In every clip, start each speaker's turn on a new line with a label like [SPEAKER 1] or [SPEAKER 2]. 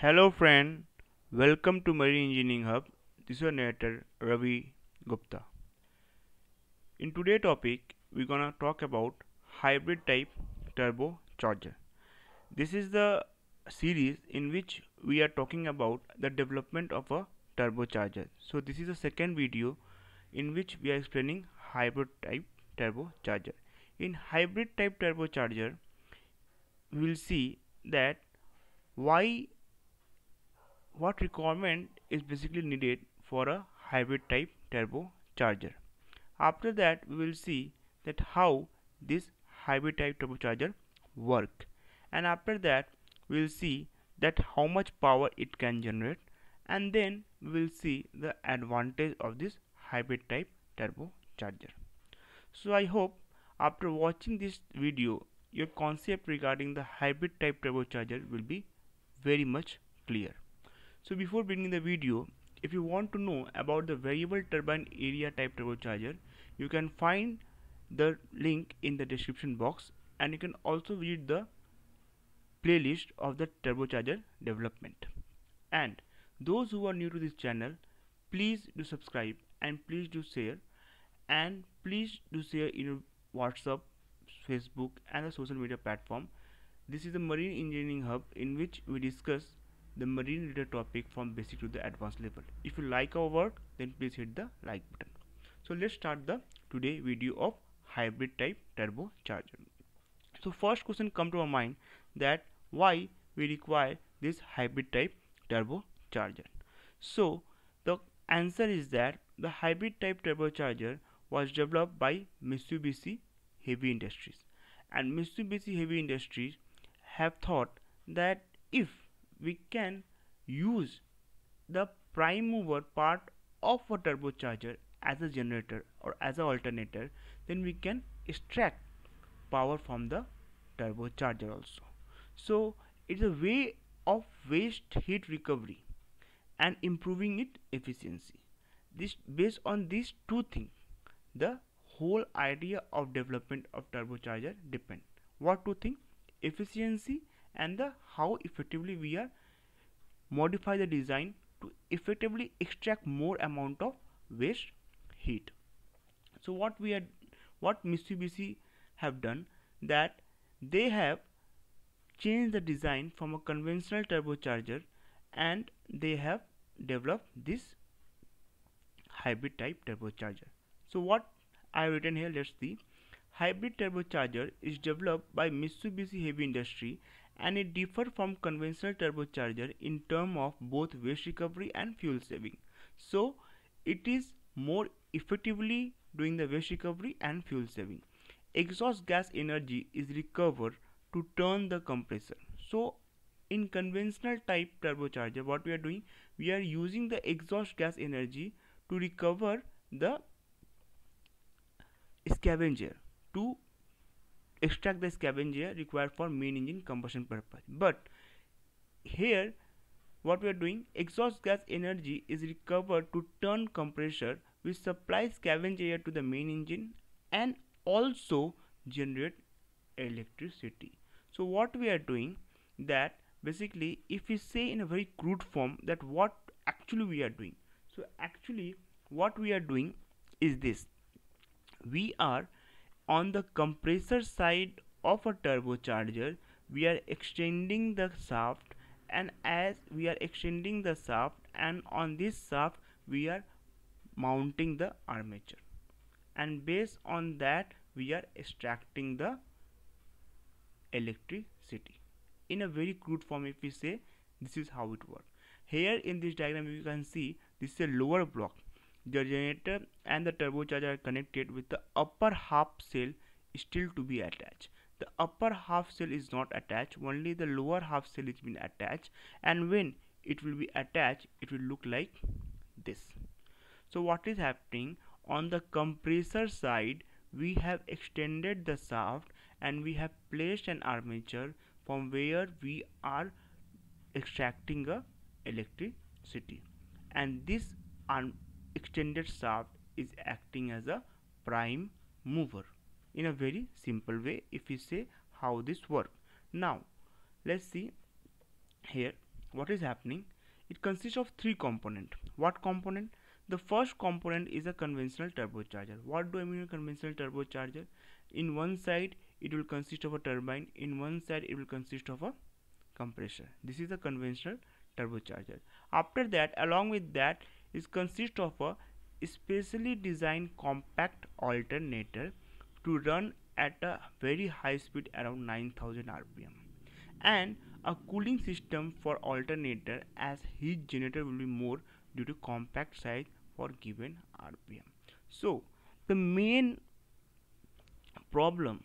[SPEAKER 1] Hello friend, welcome to Marine Engineering Hub. This is your narrator Ravi Gupta. In today's topic, we're gonna talk about hybrid type turbocharger. This is the series in which we are talking about the development of a turbocharger. So this is the second video in which we are explaining hybrid type turbocharger. In hybrid type turbocharger, we will see that why what requirement is basically needed for a hybrid type turbocharger. After that we will see that how this hybrid type turbocharger work and after that we will see that how much power it can generate and then we will see the advantage of this hybrid type turbocharger. So I hope after watching this video your concept regarding the hybrid type turbocharger will be very much clear. So before beginning the video, if you want to know about the variable turbine area type turbocharger, you can find the link in the description box and you can also visit the playlist of the turbocharger development. And those who are new to this channel, please do subscribe and please do share and please do share in your WhatsApp, Facebook and the social media platform. This is the Marine Engineering Hub in which we discuss the marine related topic from basic to the advanced level. If you like our work, then please hit the like button. So let's start the today video of hybrid type turbocharger. So first question come to our mind that why we require this hybrid type turbocharger. So the answer is that the hybrid type turbocharger was developed by Mitsubishi Heavy Industries and Mitsubishi Heavy Industries have thought that if we can use the prime mover part of a turbocharger as a generator or as an alternator then we can extract power from the turbocharger also. So it's a way of waste heat recovery and improving its efficiency. This based on these two things the whole idea of development of turbocharger depend. What two things? Efficiency and the how effectively we are modify the design to effectively extract more amount of waste heat. So what we had what Mitsubishi have done that they have changed the design from a conventional turbocharger and they have developed this hybrid type turbocharger. So what I written here let's see. Hybrid turbocharger is developed by Mitsubishi Heavy Industry and it differs from conventional turbocharger in terms of both waste recovery and fuel saving. So it is more effectively doing the waste recovery and fuel saving. Exhaust gas energy is recovered to turn the compressor. So in conventional type turbocharger what we are doing we are using the exhaust gas energy to recover the scavenger to extract the scavenger required for main engine combustion purpose. But here what we are doing exhaust gas energy is recovered to turn compressor which supplies scavenger air to the main engine and also generate electricity. So what we are doing that basically if we say in a very crude form that what actually we are doing. So actually what we are doing is this. We are on the compressor side of a turbocharger we are extending the shaft and as we are extending the shaft and on this shaft we are mounting the armature. And based on that we are extracting the electricity. In a very crude form if we say this is how it works. Here in this diagram you can see this is a lower block the generator and the turbocharger are connected with the upper half shell still to be attached. The upper half shell is not attached, only the lower half shell is been attached and when it will be attached, it will look like this. So what is happening on the compressor side, we have extended the shaft and we have placed an armature from where we are extracting a electricity and this extended shaft is acting as a prime mover in a very simple way if we say how this work. Now let's see here what is happening. It consists of three component. What component? The first component is a conventional turbocharger. What do i mean conventional turbocharger? In one side it will consist of a turbine. In one side it will consist of a compressor. This is a conventional turbocharger. After that along with that is consists of a specially designed compact alternator to run at a very high speed around 9000 rpm and a cooling system for alternator as heat generator will be more due to compact size for given rpm so the main problem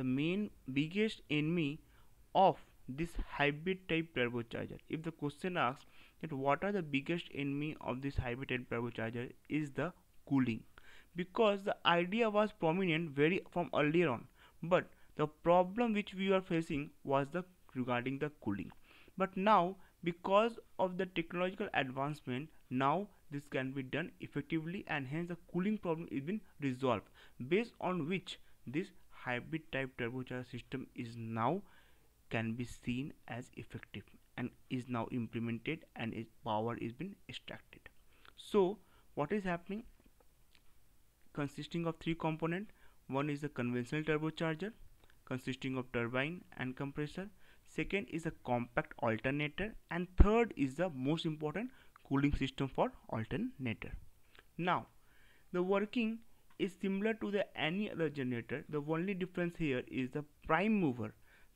[SPEAKER 1] the main biggest enemy of this hybrid type turbocharger. If the question asks that what are the biggest enemy of this hybrid type turbocharger is the cooling. Because the idea was prominent very from earlier on but the problem which we are facing was the regarding the cooling. But now because of the technological advancement now this can be done effectively and hence the cooling problem is been resolved. Based on which this hybrid type turbocharger system is now can be seen as effective and is now implemented and its power is been extracted. So what is happening? Consisting of three component. One is the conventional turbocharger consisting of turbine and compressor. Second is a compact alternator. And third is the most important cooling system for alternator. Now the working is similar to the any other generator. The only difference here is the prime mover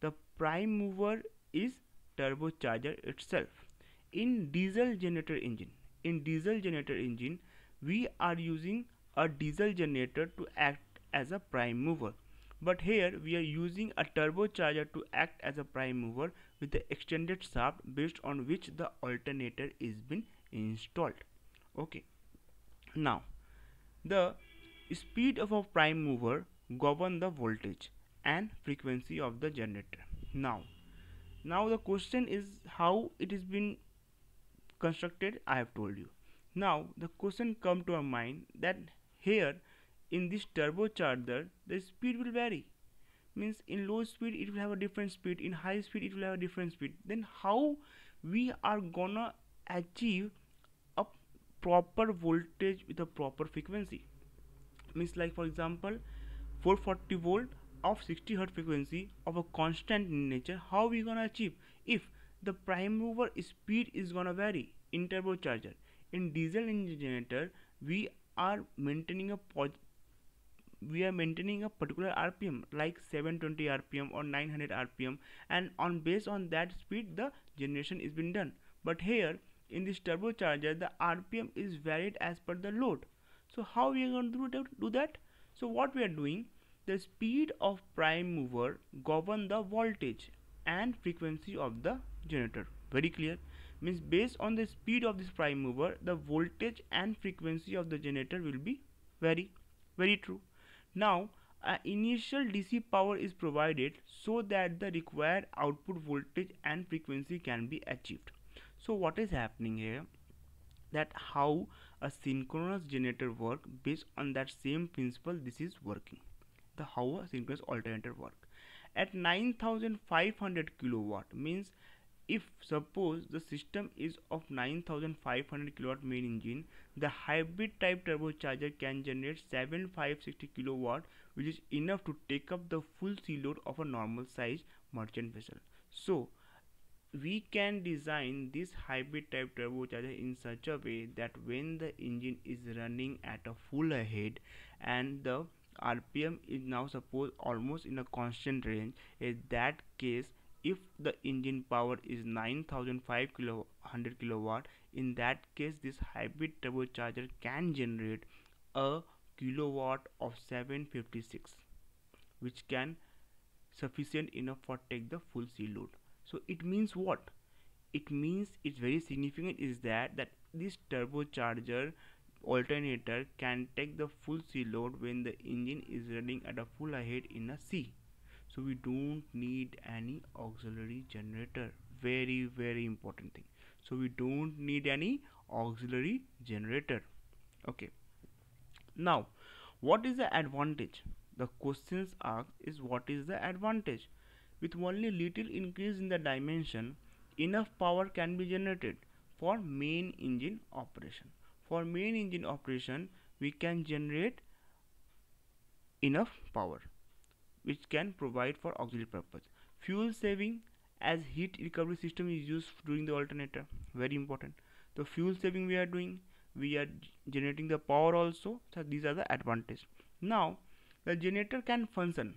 [SPEAKER 1] the prime mover is turbocharger itself. In diesel generator engine in diesel generator engine we are using a diesel generator to act as a prime mover. But here we are using a turbocharger to act as a prime mover with the extended shaft based on which the alternator is been installed. Okay. Now the speed of a prime mover govern the voltage and frequency of the generator. Now now the question is how it is been constructed i have told you. Now the question come to our mind that here in this turbocharger the speed will vary. Means in low speed it will have a different speed. In high speed it will have a different speed. Then how we are gonna achieve a proper voltage with a proper frequency? Means like for example 440 volt of 60 hertz frequency of a constant in nature how we gonna achieve? If the prime mover speed is gonna vary in turbocharger in diesel engine generator we are maintaining a we are maintaining a particular rpm like 720 rpm or 900 rpm and on based on that speed the generation is being done. But here in this turbocharger the rpm is varied as per the load. So how we are going to do that? So what we are doing the speed of prime mover govern the voltage and frequency of the generator very clear means based on the speed of this prime mover the voltage and frequency of the generator will be very very true now, an initial DC power is provided so that the required output voltage and frequency can be achieved. So what is happening here? That how a synchronous generator work based on that same principle this is working. The how a synchronous alternator work. At 9500 kilowatt means if suppose the system is of 9500 kilowatt main engine the hybrid type turbocharger can generate 7560 kilowatt which is enough to take up the full sea load of a normal size merchant vessel so we can design this hybrid type turbocharger in such a way that when the engine is running at a full ahead and the rpm is now suppose almost in a constant range. In that case if the engine power is 9005 kilo 100 kilowatt in that case this hybrid turbocharger can generate a kilowatt of 756 which can sufficient enough for take the full sea load. So it means what? It means it's very significant is that that this turbocharger alternator can take the full sea load when the engine is running at a full ahead in a sea. So we don't need any auxiliary generator. Very very important thing. So we don't need any auxiliary generator. Okay. Now what is the advantage? The questions asked is what is the advantage? With only little increase in the dimension enough power can be generated for main engine operation for main engine operation we can generate enough power which can provide for auxiliary purpose. Fuel saving as heat recovery system is used during the alternator very important. The fuel saving we are doing we are generating the power also so these are the advantage. Now the generator can function.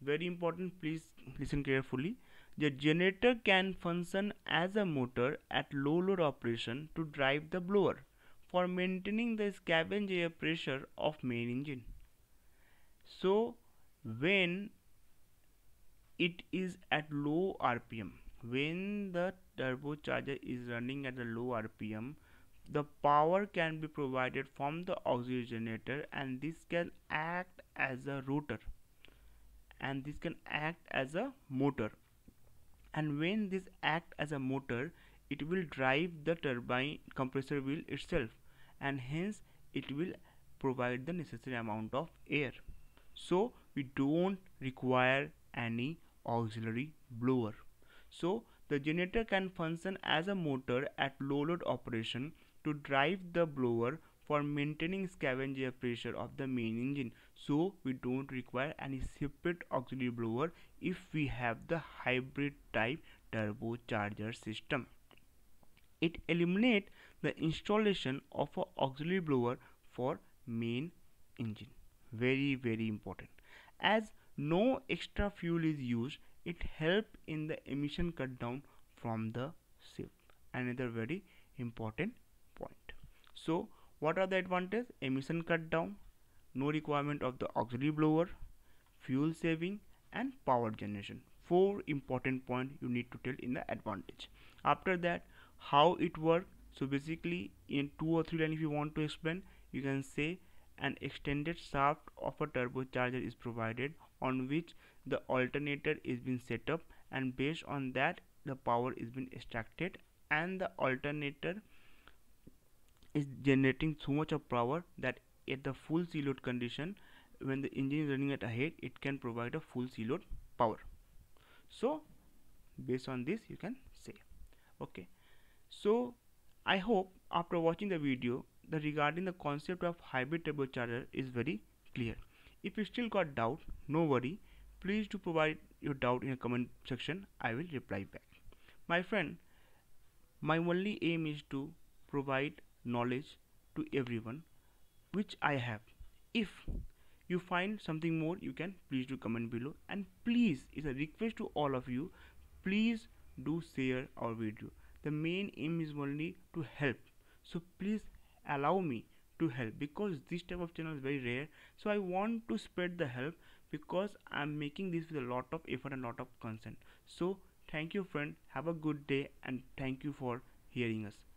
[SPEAKER 1] Very important please listen carefully. The generator can function as a motor at low load operation to drive the blower for maintaining the scavenge air pressure of main engine. So when it is at low rpm when the turbocharger is running at a low rpm the power can be provided from the auxiliary generator and this can act as a rotor. And this can act as a motor. And when this act as a motor it will drive the turbine compressor wheel itself and hence it will provide the necessary amount of air. So we don't require any auxiliary blower. So the generator can function as a motor at low load operation to drive the blower for maintaining scavenge air pressure of the main engine. So we don't require any separate auxiliary blower if we have the hybrid type turbocharger system it eliminates the installation of a auxiliary blower for main engine. Very very important. As no extra fuel is used it helps in the emission cut down from the ship another very important point. So what are the advantages emission cut down no requirement of the auxiliary blower fuel saving and power generation. Four important points you need to tell in the advantage. After that how it works so basically in two or three lines if you want to explain you can say an extended shaft of a turbocharger is provided on which the alternator is being set up and based on that the power is being extracted and the alternator is generating so much of power that at the full sea load condition when the engine is running at a head it can provide a full sea load power. So based on this you can say. Okay so I hope after watching the video the regarding the concept of hybrid turbocharger is very clear. If you still got doubt no worry. Please do provide your doubt in the comment section. I will reply back. My friend my only aim is to provide knowledge to everyone which i have. If you find something more you can please do comment below. And please it's a request to all of you please do share our video the main aim is only to help. So please allow me to help because this type of channel is very rare. So i want to spread the help because i'm making this with a lot of effort and a lot of concern. So thank you friend. Have a good day and thank you for hearing us